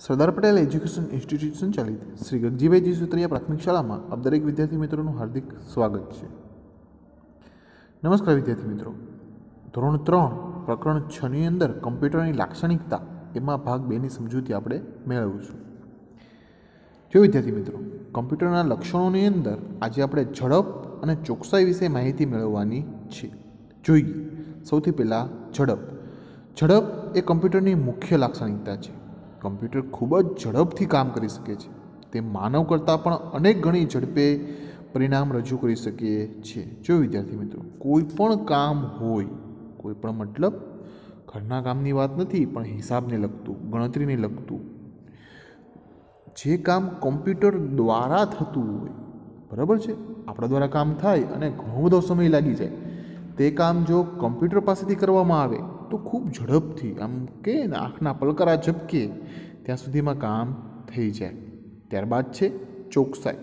Sardar Patel education institute સંચાલિત શ્રી ગગજીભાઈ જી સુત્રિયા પ્રાથમિક શાળામાં આપ દરેક વિદ્યાર્થી મિત્રોનું હાર્દિક સ્વાગત છે. નમસ્કાર વિદ્યાર્થી મિત્રો. ધોરણ ત્રણ પ્રકરણ છની અંદર કમ્પ્યુટરની લાક્ષણિકતા એમાં ભાગ બેની સમજૂતી આપણે મેળવીશું. જો વિદ્યાર્થી મિત્રો, કમ્પ્યુટરના લક્ષણોની અંદર આજે આપણે ઝડપ અને ચોકસાઈ વિશે માહિતી મેળવવાની છે. જોઈએ. સૌથી પહેલાં ઝડપ. ઝડપ એ કમ્પ્યુટરની મુખ્ય લાક્ષણિકતા છે. કમ્પ્યુટર ખૂબ જ ઝડપથી કામ કરી શકે છે. તે માનવ કરતાં પણ અનેક ગણી ઝડપે પરિણામ રજૂ કરી શકીએ છીએ જો વિદ્યાર્થી મિત્રો, કોઈ પણ કામ હોય, કોઈ પણ મતલબ, ઘરના કામની વાત નથી, પણ હિસાબને લગતું, ગણતરીને લગતું, જે કામ કોમ્પ્યુટર દ્વારા થતું હોય, બરાબર છે? આપણા દ્વારા કામ થાય અને ઘણો બધો સમય લાગી જાય. તે કામ જો કમ્પ્યુટર પાસેથી કરવામાં આવે તો ખૂબ ઝડપથી, આમ કે ને, આંખના પલકરા ઝપકે ત્યાં સુધીમાં કામ થઈ જાય. ત્યારબાદ છે ચોકસાઈ.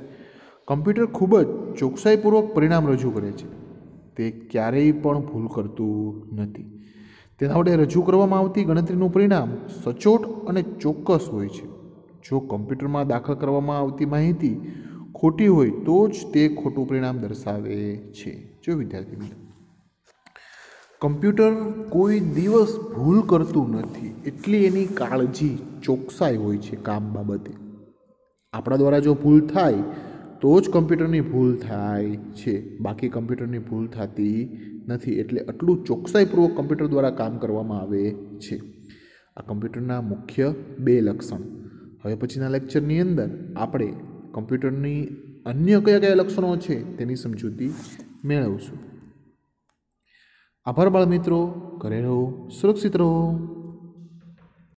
કમ્પ્યુટર ખૂબ જ ચોકસાઈપૂર્વક પરિણામ રજૂ કરે છે. તે ક્યારેય પણ ભૂલ કરતું નથી. તેના વડે રજૂ કરવામાં આવતી ગણતરીનું પરિણામ સચોટ અને ચોક્કસ હોય છે. જો કમ્પ્યુટરમાં દાખલ કરવામાં આવતી માહિતી ખોટી હોય તો જ તે ખોટું પરિણામ દર્શાવે છે. જો વિદ્યાર્થી મિત્રો. કમ્પ્યુટર કોઈ દિવસ ભૂલ કરતું નથી. એટલી એની કાળજી ચોકસાઈ હોય છે કામ બાબતે. આપણા દ્વારા જો ભૂલ થાય, તો જ કમ્પ્યુટરની ભૂલ થાય છે. બાકી કમ્પ્યુટરની ભૂલ થતી નથી એટલે આટલું ચોકસાઈપૂર્વક કમ્પ્યુટર દ્વારા કામ કરવામાં આવે છે. આ કમ્પ્યુટરના મુખ્ય બે લક્ષણ. હવે પછીના લેક્ચરની અંદર આપણે કમ્પ્યુટરની અન્ય કયા કયા લક્ષણો છે તેની સમજૂતી મેળવશું. આભાર બાળ મિત્રો ઘરે રહો સુરક્ષિત રહો.